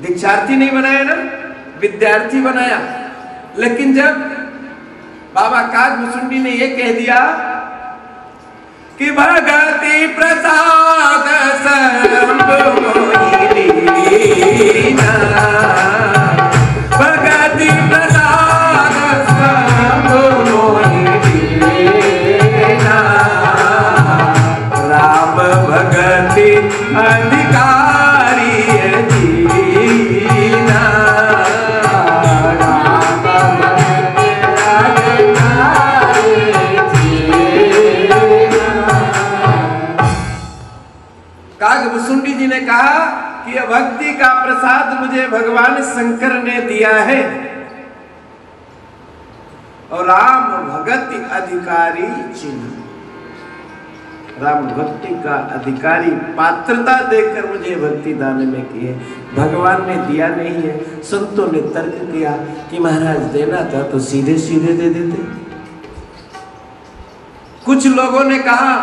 दीक्षार्थी नहीं बनाया ना, विद्यार्थी बनाया। लेकिन जब बाबा काज मुसुंडी ने ये कह दिया कि भगति प्रसाद सब ने कहा कि भक्ति का प्रसाद मुझे भगवान शंकर ने दिया है। और राम भगति अधिकारी चिन्ह। राम भक्ति का अधिकारी पात्रता देकर मुझे भक्ति दान में की है भगवान ने दिया नहीं है, संतों ने तर्क किया कि महाराज देना था तो सीधे सीधे दे देते। कुछ लोगों ने कहा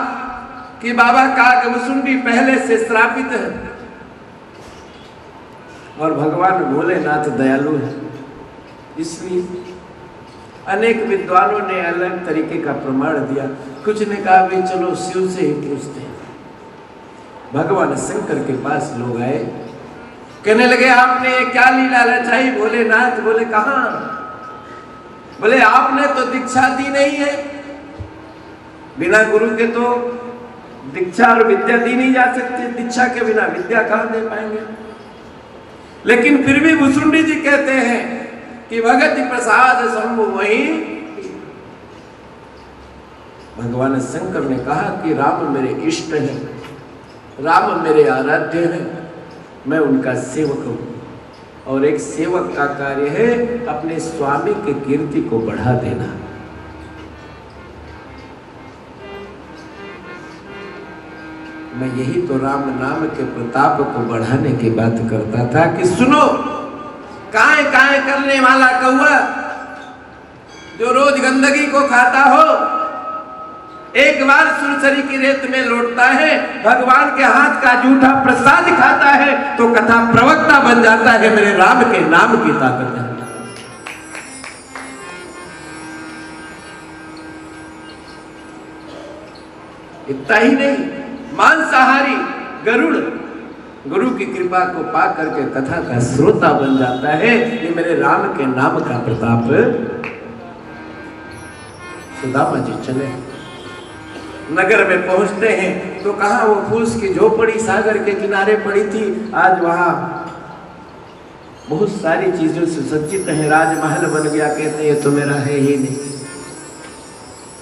कि बाबा कागवसुंडी पहले से श्रापित है। और भगवान भोलेनाथ दयालु है। इसलिए अनेक विद्वानों ने अलग तरीके का प्रमाण दिया। कुछ ने कहा भाई चलो शिव से ही पूछते हैं। भगवान शंकर के पास लोग आए। कहने लगे, आपने क्या लीला रचाई भोलेनाथ? बोले, कहा? बोले, आपने तो दीक्षा दी नहीं है। बिना गुरु के तो दीक्षा और विद्या दी नहीं जा सकती, दीक्षा के बिना विद्या कहाँ दे पाएँगे? लेकिन फिर भी भुसुंडी जी कहते हैं कि भगत प्रसाद शंभु वही। भगवान शंकर ने कहा कि राम मेरे इष्ट हैं, राम मेरे आराध्य हैं, मैं उनका सेवक हूँ। और एक सेवक का कार्य है अपने स्वामी के कीर्ति को बढ़ा देना। मैं यही तो राम नाम के प्रताप को बढ़ाने की बात करता था कि सुनो काय काय करने वाला कौआ जो रोज गंदगी को खाता हो, एक बार सुरसरी की रेत में लौटता है, भगवान के हाथ का जूठा प्रसाद खाता है तो कथा प्रवक्ता बन जाता है, मेरे राम के नाम की ताकत है। इतना ही नहीं मांसाहारी गरुड़, गुरु की कृपा को पा करके कथा का श्रोता बन जाता है। ये मेरे राम के नाम का प्रताप। सुदामा जी चले। नगर में पहुँचते हैं। तो कहा वो फूस की झोपड़ी सागर के किनारे पड़ी थी? आज वहाँ बहुत सारी चीज़ों से सज्जित है। राजमहल बन गया। कहते, ये तो मेरा है ही नहीं।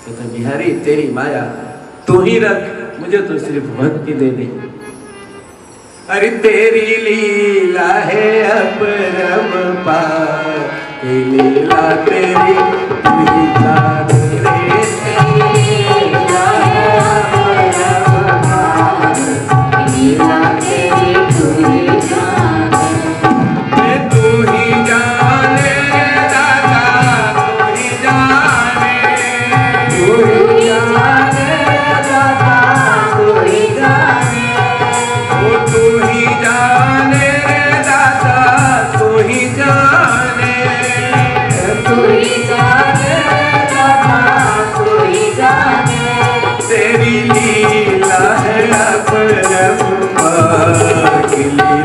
कहते, बिहारी, तेरी माया तू ही रख। मुझे तो सिर्फ़ भक्ति दे दे अरे तेरी लीला है अब रब पा। लीला तेरी लीला अपरम्पार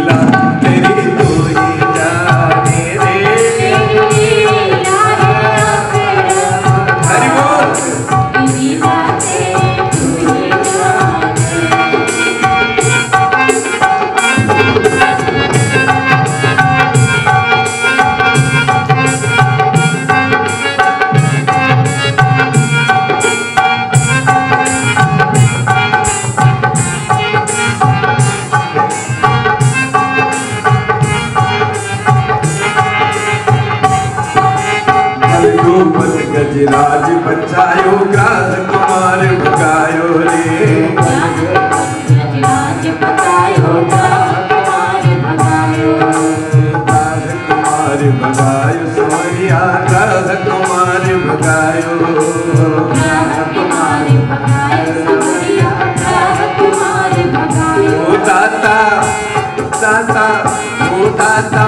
दाता ओ दाता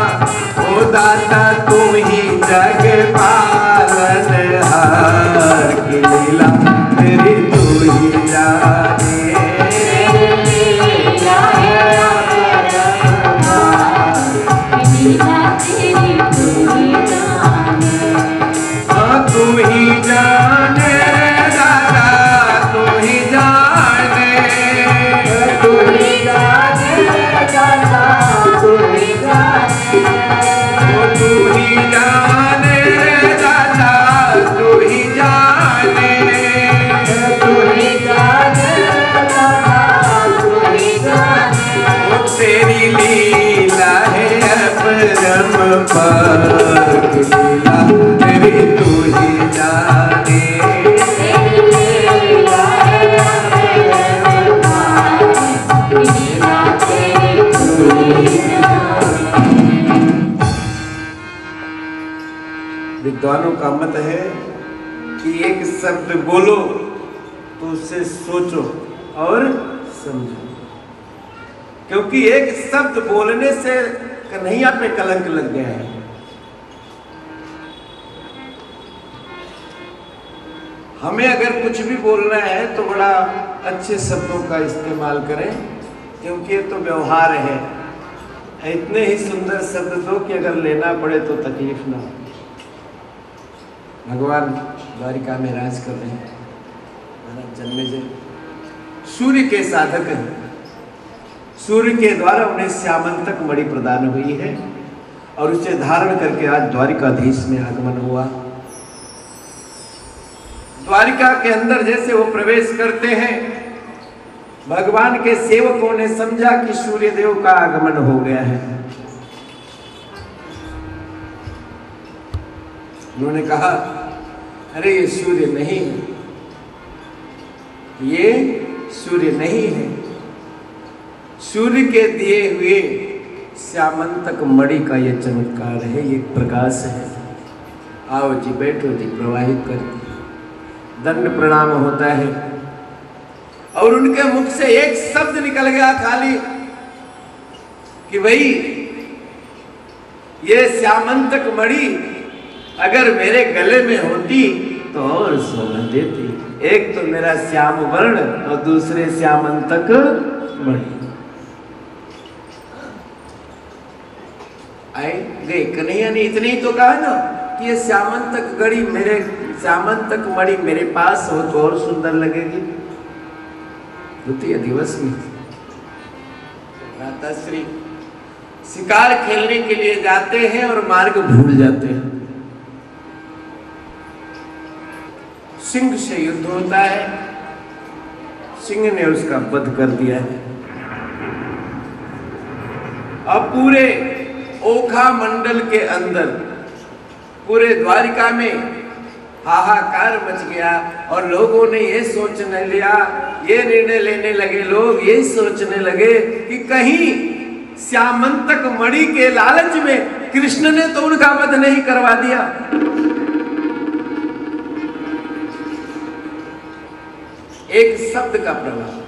ओ दाता विद्वानों का मत है कि एक शब्द बोलो तो उसे सोचो और समझो। क्योंकि एक शब्द बोलने से कन्हैया पे कलंक लग गया है। हमें अगर कुछ भी बोलना है तो बड़ा अच्छे शब्दों का इस्तेमाल करें, क्योंकि ये तो व्यवहार है। इतने ही सुंदर शब्द दो कि अगर लेना पड़े तो तकलीफ़ ना हो। भगवान द्वारिका में राज कर रहे हैं। महाराज जन्मेजय सूर्य के साधक सूर्य के द्वारा उन्हें श्यामंतक मणि प्रदान हुई है और उसे धारण करके आज द्वारिकाधीश में आगमन हुआ। द्वारिका के अंदर जैसे वो प्रवेश करते हैं, भगवान के सेवकों ने समझा कि सूर्य देव का आगमन हो गया है। उन्होंने कहा, अरे, ये सूर्य नहीं है। ये सूर्य नहीं है। सूर्य के दिए हुए श्यामंतक मणि का ये चमत्कार है, ये प्रकाश है। आओ जी, बैठो जी, प्रवाहित कर दंड प्रणाम होता है। और उनके मुख से एक शब्द निकल गया खाली कि भाई, ये श्यामंतक मणि अगर मेरे गले में होती तो और सोना देती। एक तो मेरा श्याम वर्ण और दूसरे श्यामंतक मणि आए, गए, कन्हैया ने इतने तो कहा ना कि ये श्यामंतक गड़ी मेरे श्यामंतक मड़ी मेरे पास हो तो और सुंदर लगेगी। द्वितीय दिवस में। श्री शिकार खेलने के लिए जाते हैं और मार्ग भूल जाते हैं। सिंह से युद्ध होता है। सिंह ने उसका वध कर दिया है। अब पूरे ओखा मंडल के अंदर, पूरे द्वारिका में हाहाकार मच गया और लोगों ने ये सोचने लिया, ये निर्णय लेने लगे लोग ये सोचने लगे कि कहीं श्यामंतक मणि के लालच में कृष्ण ने तो उनका वध नहीं करवा दिया। एक शब्द का प्रभाव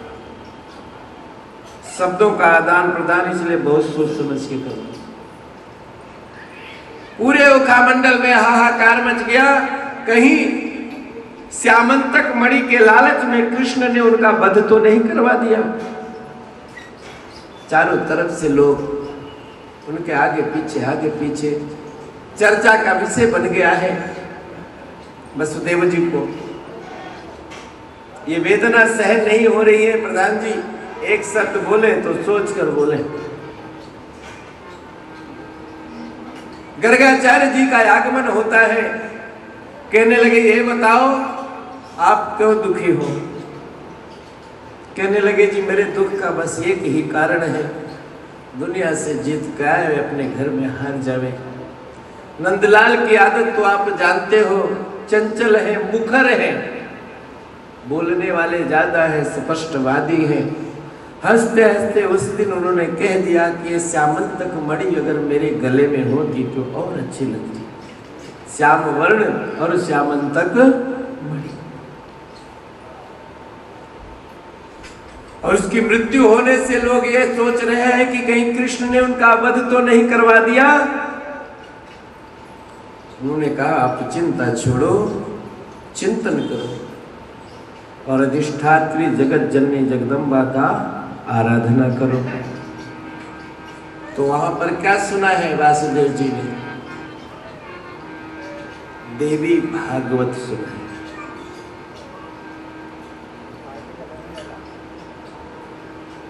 शब्दों का आदान प्रदान इसलिए बहुत सोच समझ के करो। पूरे ओखा मंडल में हाहाकार मच गया। कहीं श्यामंतक मणि के लालच में कृष्ण ने उनका वध तो नहीं करवा दिया। चारों तरफ़ से लोग उनके आगे पीछे आगे पीछे। चर्चा का विषय बन गया है। वसुदेव जी को ये वेदना सहन नहीं हो रही है, प्रधान जी। एक शब्द बोले तो सोच कर बोले। गर्गाचार्य जी का आगमन होता है। कहने लगे, ये बताओ, आप क्यों दुखी हो? कहने लगे, जी, मेरे दुख का बस एक ही कारण है। दुनिया से जीत गए अपने घर में हार जावे। नंदलाल की आदत तो आप जानते हो, चंचल है, मुखर है। बोलने वाले ज़्यादा है, स्पष्टवादी है। हँसते हँसते उस दिन उन्होंने कह दिया कि ये श्यामंतक मणि अगर मेरे गले में होती तो और अच्छी लगती। श्याम वर्ण और श्यामंतक मणि। और उसकी मृत्यु होने से लोग ये सोच रहे हैं कि कहीं कृष्ण ने उनका वध तो नहीं करवा दिया। उन्होंने कहा, आप चिंता छोड़ो, चिंतन करो। और अधिष्ठात्री जगत जननी जगदम्बा का आराधना करो। तो वहाँ पर क्या सुना है वासुदेव जी ने? देवी भागवत सुना है।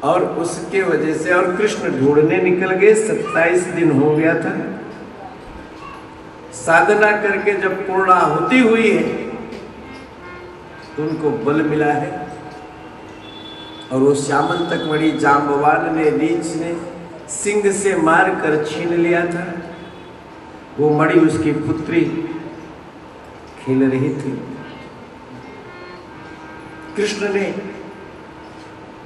और उसके वजह से और कृष्ण ढूँढने निकल गए, सत्ताईस दिन हो गया था। साधना करके जब पूर्णाहुति हुई है उनको बल मिला है। और वो श्यामन तक मणि जाम्बवान ने रीछ ने, सिंह से मार कर छीन लिया था। वो मणि उसकी पुत्री खेल रही थी। कृष्ण ने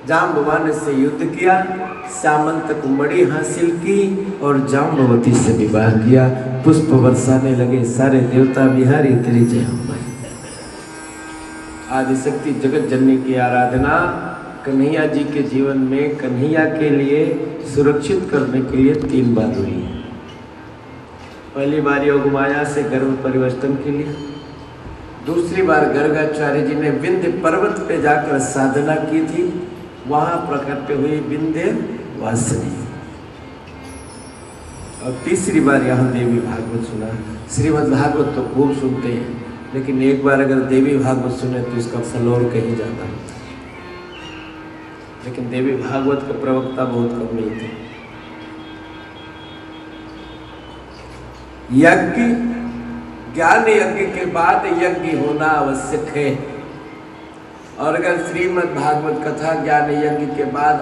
जाम जाम्बवान से युद्ध किया। सामंत को मणि हासिल की और जाम्बवती से विवाह किया। पुष्प बरसाने लगे सारे देवता बिहारी तेरी जय आदिशक्ति जगत जननी की आराधना कन्हैया जी के जीवन में कन्हैया के लिए सुरक्षित करने के लिए तीन बार हुई है। पहली बार योग माया से गर्भ परिवर्तन के लिए। दूसरी बार गर्गाचार्य जी ने विंध्य पर्वत पे जाकर साधना की थी। वहाँ प्रकट हुई विंध्य वासनी। और तीसरी बार यहाँ देवी भागवत सुना। श्रीमद भागवत तो खूब सुनते हैं। लेकिन एक बार अगर देवी भागवत सुने तो इसका फल और कहीं जाता है। लेकिन देवी भागवत के प्रवक्ता बहुत कम मिलते यज्ञ, ज्ञान यज्ञ के बाद यज्ञ होना आवश्यक है। और अगर श्रीमद् भागवत कथा ज्ञान यज्ञ के बाद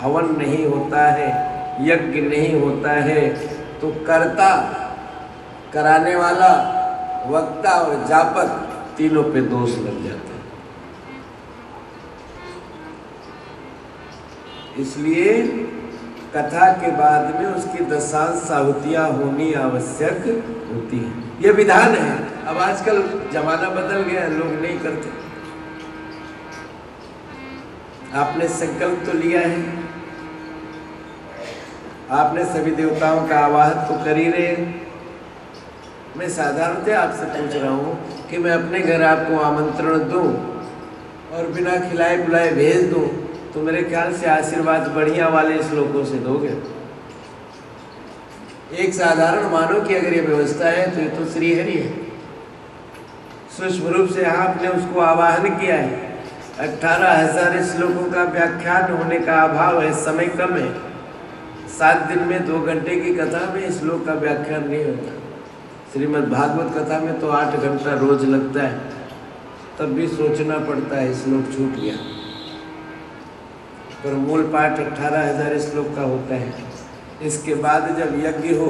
हवन नहीं होता है, यज्ञ नहीं होता है तो कर्ता, कराने वाला वक्ता और जापक तीनों पे दोष लग जाता है। इसलिए कथा के बाद में उसकी दशांश साहुतियाँ होनी आवश्यक होती है। यह विधान है। अब आजकल जमाना बदल गया है, लोग नहीं करते। आपने संकल्प तो लिया है। आपने सभी देवताओं का आवाहन तो कर ही रहे मैं साधारणतः आपसे पूछ रहा हूँ कि मैं अपने घर आपको आमंत्रण दूँ और बिना खिलाए बुलाए भेज दूँ तो मेरे ख्याल से आशीर्वाद बढ़िया वाले श्लोकों से दोगे। एक साधारण मानो कि अगर ये व्यवस्था है तो ये तो श्रीहरि है। सूक्ष्म रूप से आपने उसको आवाहन किया है। अठारह हज़ार श्लोकों का व्याख्यान होने का अभाव है, समय कम है। सात दिन में दो घंटे की कथा में श्लोक का व्याख्यान नहीं होता। श्रीमद् भागवत कथा में तो आठ घंटा रोज लगता है। तब भी सोचना पड़ता है, श्लोक छूट गया। पर मूल पाठ अठारह हज़ार श्लोक का होता है। इसके बाद जब यज्ञ हो,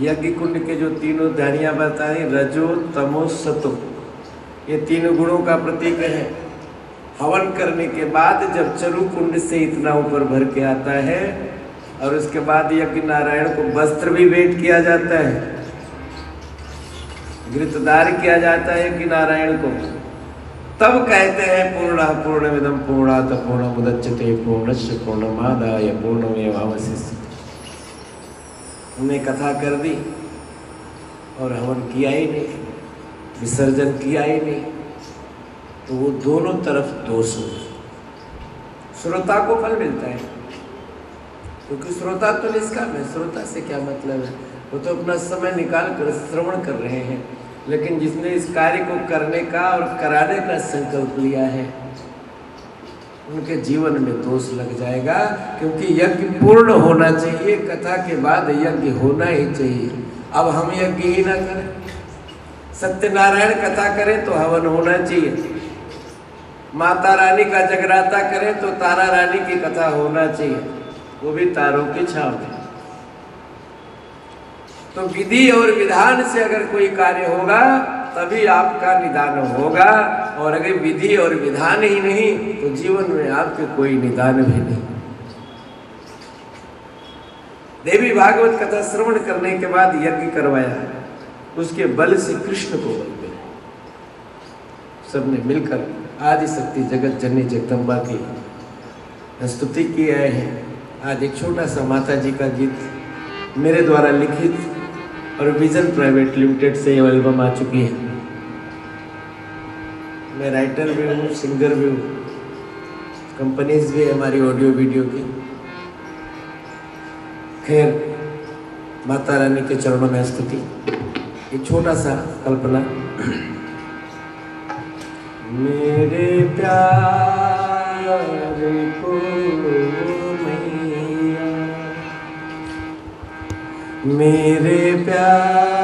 यज्ञ कुंड के जो तीनों धारियाँ बताई रजो, तमो, सतो, ये तीन गुणों का प्रतीक है। हवन करने के बाद जब चरु कुंड से इतना ऊपर भर के आता है, और उसके बाद यज्ञ नारायण को वस्त्र भी भेंट किया जाता है। घृतदार किया जाता है कि नारायण को। तब कहते हैं, पूर्ण पूर्ण विदम पूर्णात पूर्ण मुदच्यते पूर्णस्य पूर्णमादाय पूर्णमेवावशिष्य उन्हें कथा कर दी, और हवन किया ही नहीं, विसर्जन किया ही नहीं तो वो दोनों तरफ़ दोष हो श्रोता को फल मिलता है, क्योंकि श्रोता तो निष्काम है, श्रोता से क्या मतलब है? वो तो अपना समय निकाल कर श्रवण कर रहे हैं। लेकिन जिसने इस कार्य को करने का और कराने का संकल्प लिया है, उनके जीवन में दोष लग जाएगा, क्योंकि यज्ञ पूर्ण होना चाहिए, कथा के बाद यज्ञ होना ही चाहिए। अब हम यज्ञ ही ना करें। सत्यनारायण कथा करें तो हवन होना चाहिए। माता रानी का जगराता करें तो तारा रानी की कथा होना चाहिए। वो भी तारों की छाव में। तो विधि और विधान से अगर कोई कार्य होगा, तभी आपका निदान होगा। और अगर विधि और विधान ही नहीं तो जीवन में आपके कोई निदान भी नहीं। देवी भागवत कथा श्रवण करने के बाद यज्ञ करवाया। उसके बल से कृष्ण को बल मिला। सबने मिलकर आदि शक्ति जगत जननी जगदम्बा की स्तुति किए हैं। आज एक छोटा सा माता जी का गीत मेरे द्वारा लिखित और विजन प्राइवेट लिमिटेड से ये एल्बम आ चुकी है। मैं राइटर भी हूँ सिंगर भी हूँ। कंपनीज़ भी हमारी ऑडियो वीडियो की। खैर, माता रानी के चरणों में स्तुति। एक छोटा सा कल्पना। मेरे प्यार को मेरे प्यार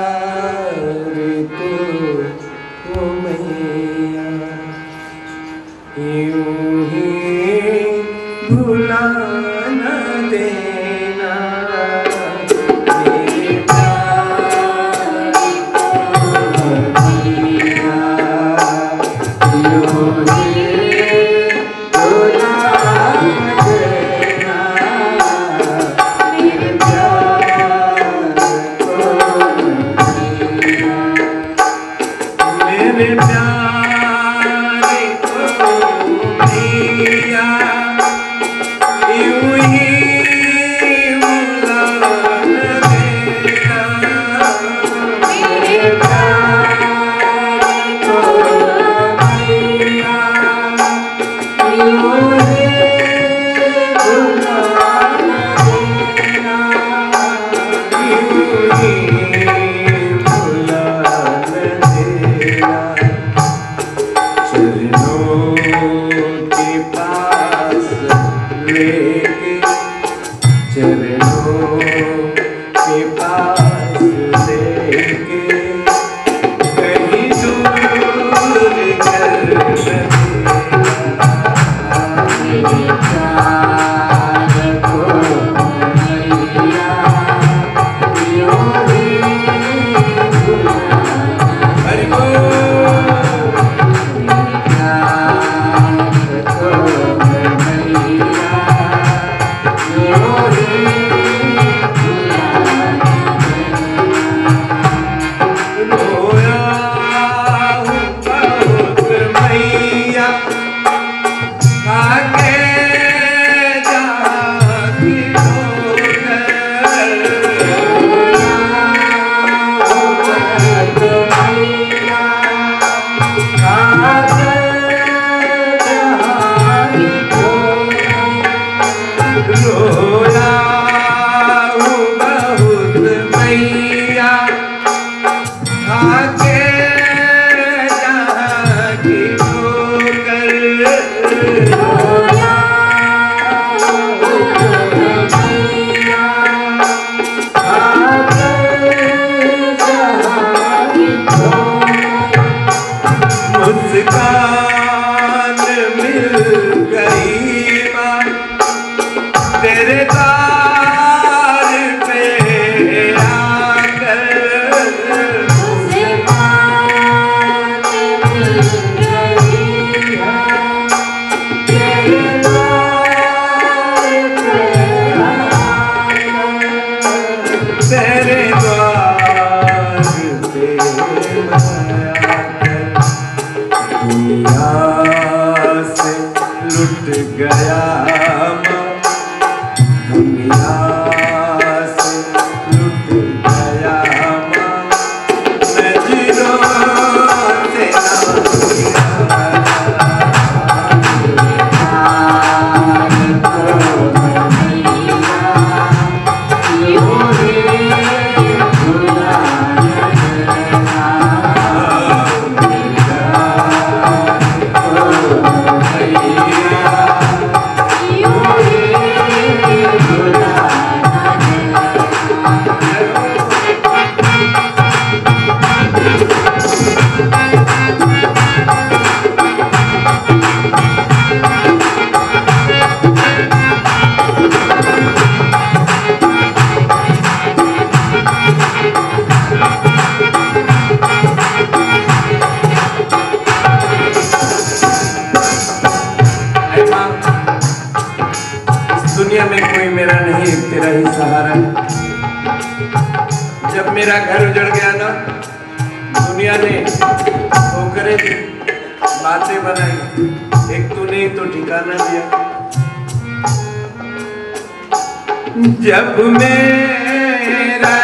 जब मेरा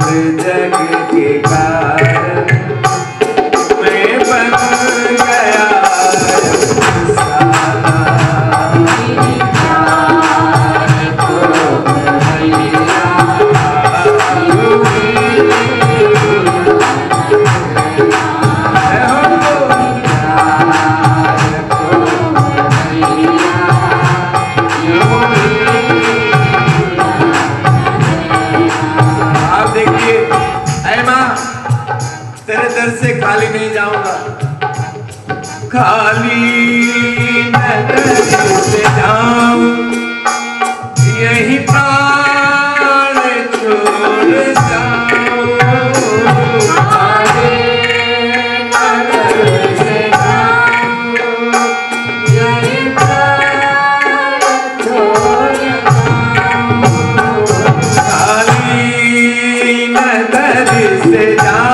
जग से जाऊँ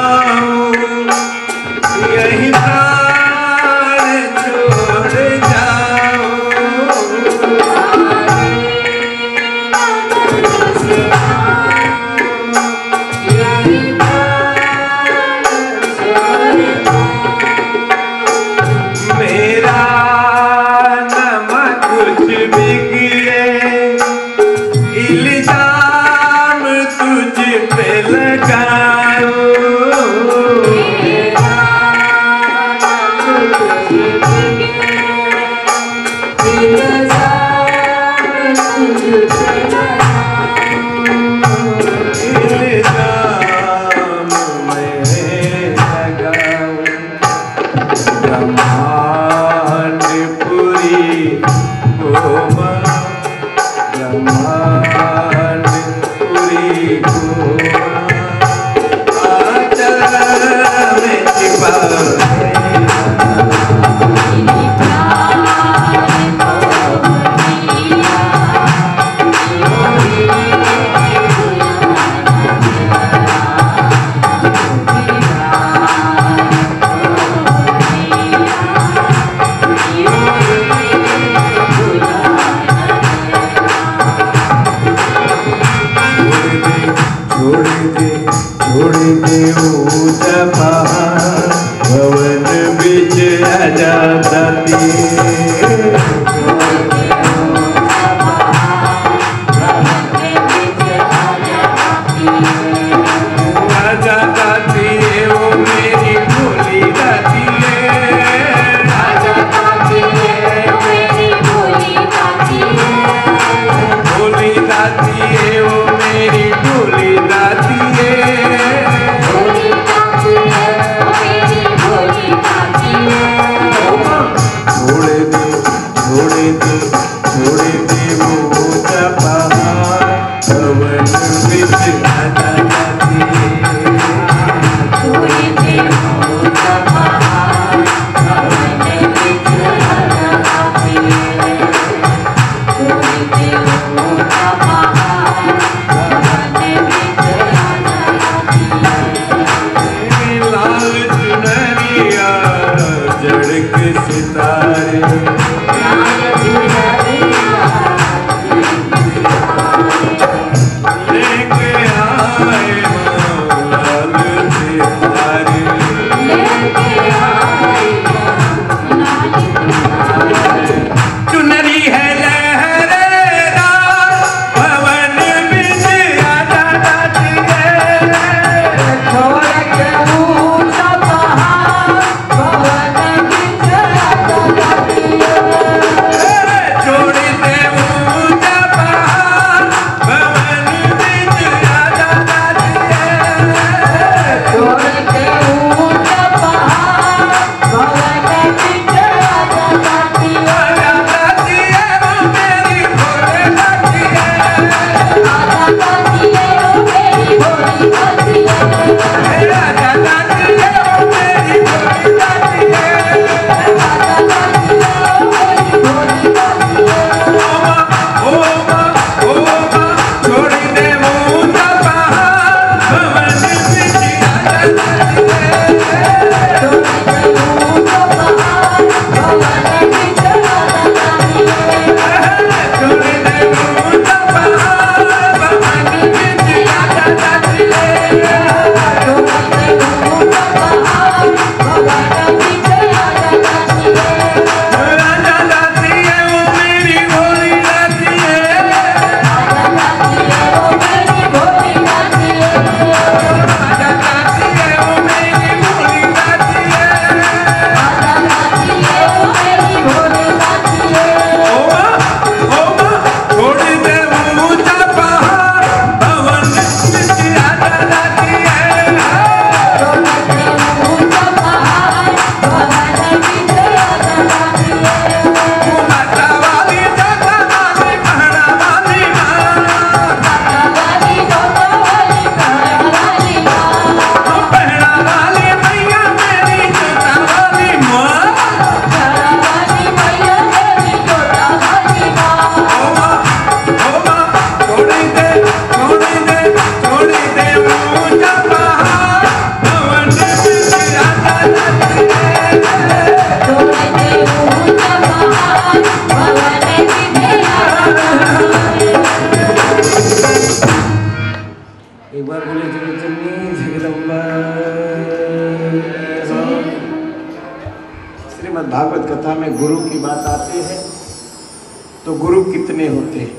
गुरु कितने होते हैं?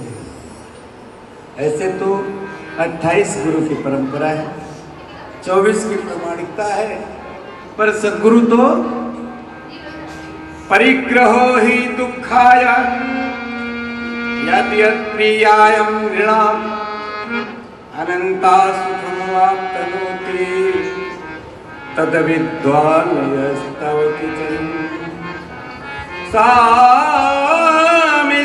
ऐसे तो 28 गुरु की परंपरा है। 24 की प्रमाणिकता है, पर सदगुरु तो परिग्रहो ही दुखाय अनंता तद विद्वान यस्तवति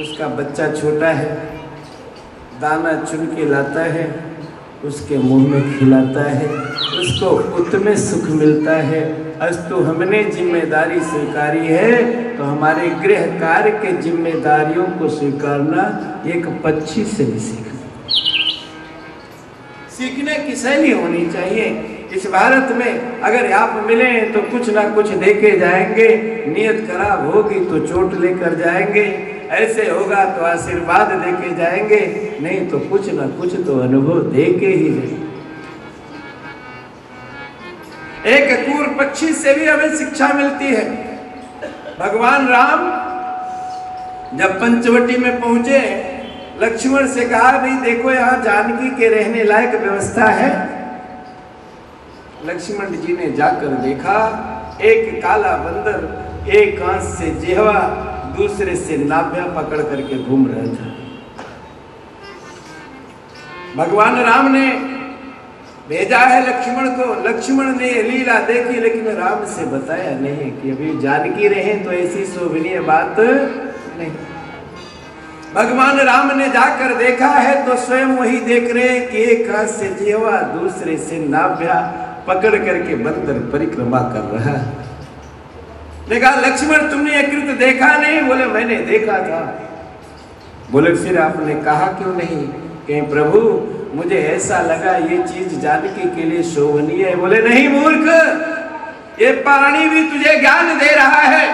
उसका बच्चा छोटा है, दाना चुन के लाता है, उसके मुँह में खिलाता है, उसको उत्तम सुख मिलता है। अस्तु हमने ज़िम्मेदारी स्वीकारी है तो हमारे गृह कार्य के जिम्मेदारियों को स्वीकारना एक पक्षी से भी सीखना सीखने की शैली होनी चाहिए। इस भारत में अगर आप मिले तो कुछ ना कुछ देके जाएँगे, नियत खराब होगी तो चोट लेकर जाएँगे। ऐसे होगा तो आशीर्वाद देके जाएँगे, नहीं तो कुछ ना कुछ तो अनुभव देके ही जाएँगे। एक कूर पक्षी से भी हमें शिक्षा मिलती है। भगवान राम जब पंचवटी में पहुँचे, लक्ष्मण से कहा, भाई देखो, यहाँ जानकी के रहने लायक व्यवस्था है। लक्ष्मण जी ने जाकर देखा, एक काला बंदर, एक आँख से जेहवा दूसरे से नाभ्या पकड़ करके घूम रहा था। भगवान राम ने भेजा है लक्ष्मण को। लक्ष्मण ने लीला देखी, लेकिन राम से बताया नहीं कि अभी जानकी रहे तो ऐसी शोभनीय बात नहीं। भगवान राम ने जाकर देखा है तो स्वयं वही देख रहे हैं कि एक हाथ से जेवा दूसरे से नाभ्या पकड़ करके बंदर परिक्रमा कर रहा है। देखा लक्ष्मण, तुमने ये कृत देखा नहीं? बोले, मैंने देखा था। बोले, फिर आपने कहा क्यों नहीं? कि प्रभु, मुझे ऐसा लगा ये चीज़ जानकी के लिए शोभनीय है। बोले, नहीं मूर्ख, ये प्राणी भी तुझे ज्ञान दे रहा है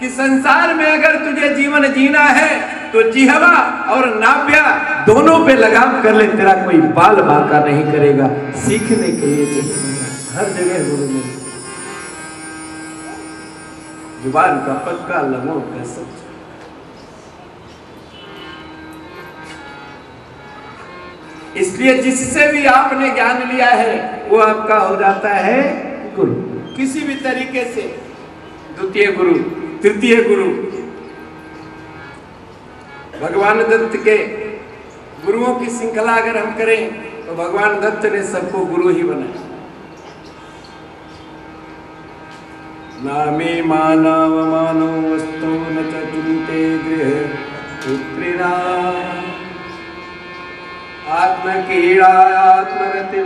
कि संसार में अगर तुझे जीवन जीना है तो जिहवा और नाभ्या दोनों पे लगाम कर ले, तेरा कोई बाल बांका नहीं करेगा। सीखने के लिए हर जगह गुरु मिल ज़ुबान का पक्का लगो का सच्चा इसलिए जिससे भी आपने ज्ञान लिया है, वो आपका हो जाता है गुरु। किसी भी तरीके से, द्वितीय गुरु, तृतीय गुरु। भगवान दत्त के गुरुओं की श्रृंखला अगर हम करें तो भगवान दत्त ने सबको गुरु ही बनाया। नामे मानव मानो वस्तु न चुनते गृह पुत्रिना आत्मकीड़ा आत्मरति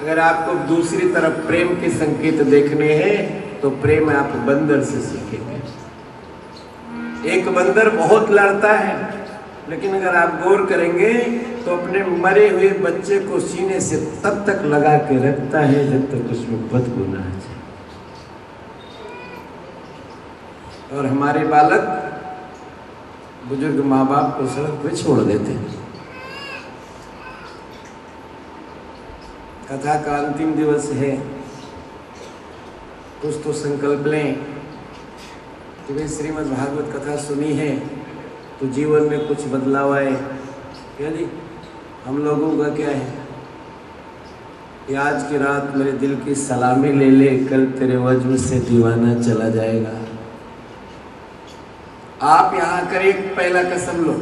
अगर आपको दूसरी तरफ़ प्रेम के संकेत देखने हैं तो प्रेम आप बंदर से सीखेंगे। एक बंदर बहुत लड़ता है, लेकिन अगर आप गौर करेंगे तो अपने मरे हुए बच्चे को सीने से तब तक लगा के रखता है जब तक उसमें बदबू ना आ जाए। और हमारे बालक बुज़ुर्ग माँ बाप को सड़क पे छोड़ देते हैं। कथा का अंतिम दिवस है। कुछ तो संकल्प लें कि भाई श्रीमद् भागवत कथा सुनी है तो जीवन में कुछ बदलाव आए। जी? हम लोगों का क्या है कि आज की रात मेरे दिल की सलामी ले ले, कल तेरे वजह से दीवाना चला जाएगा। आप यहाँ कर एक पहला कसम लो।